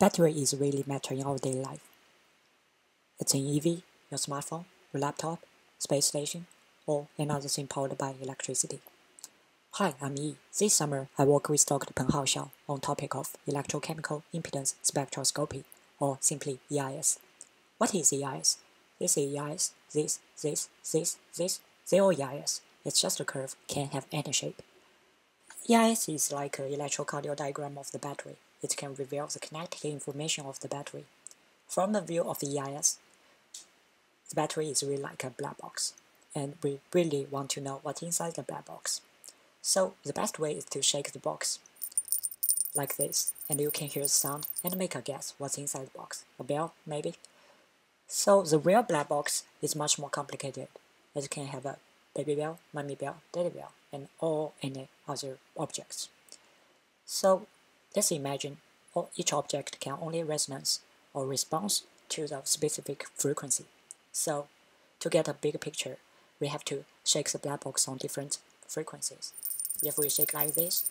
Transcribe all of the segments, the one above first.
Battery is really matter in our daily life. It's an EV, your smartphone, your laptop, space station, or another thing powered by electricity. Hi, I'm Yi. This summer, I work with Dr. Penghao Xiao on topic of electrochemical impedance spectroscopy, or simply EIS. What is EIS? This EIS, this, this, this, this, they all EIS. It's just a curve, can have any shape. EIS is like an electrocardiograph of the battery. It can reveal the kinetic information of the battery. From the view of the EIS, the battery is really like a black box, and we really want to know what's inside the black box. So the best way is to shake the box, like this, and you can hear the sound and make a guess what's inside the box. A bell, maybe? So the real black box is much more complicated. It can have a baby bell, mommy bell, daddy bell, and all any other objects. So let's imagine each object can only resonance or response to the specific frequency. So to get a big picture, we have to shake the black box on different frequencies. If we shake like this,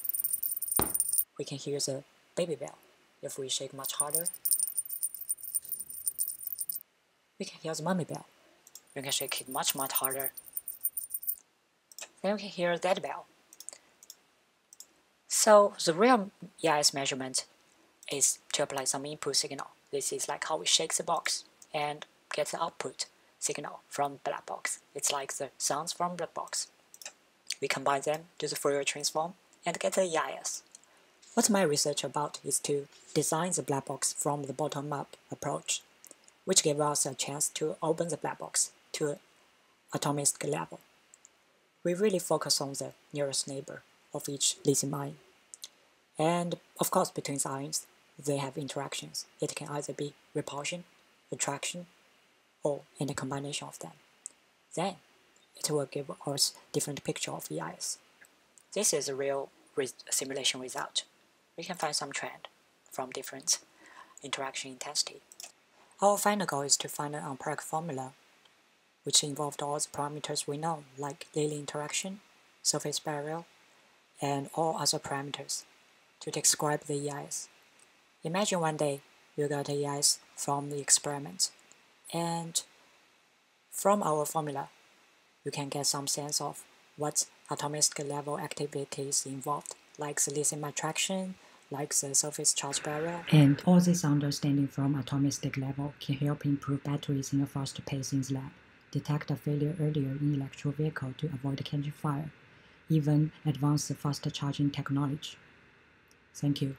we can hear the baby bell. If we shake much harder, we can hear the mummy bell. We can shake it much, much harder. Then we can hear that bell. So the real EIS measurement is to apply some input signal. This is like how we shake the box and get the output signal from the black box. It's like the sounds from black box. We combine them, do the Fourier transform, and get the EIS. What my research about is to design the black box from the bottom-up approach, which gave us a chance to open the black box to atomistic level. We really focus on the nearest neighbor of each lithium ion. And of course, between ions, they have interactions. It can either be repulsion, attraction, or any combination of them. Then, it will give us different picture of the EIS. This is a real re simulation result. We can find some trend from different interaction intensity. Our final goal is to find an empiric formula which involved all the parameters we know, like daily interaction, surface barrier, and all other parameters, to describe the EIS. Imagine one day you got EIS from the experiment, and from our formula, you can get some sense of what atomic level activities involved, like the lithium attraction, like the surface charge barrier. And all this understanding from atomic level can help improve batteries in a fast pace in the lab, detect a failure earlier in electric vehicle to avoid catching fire, even advance the fast charging technology. Thank you.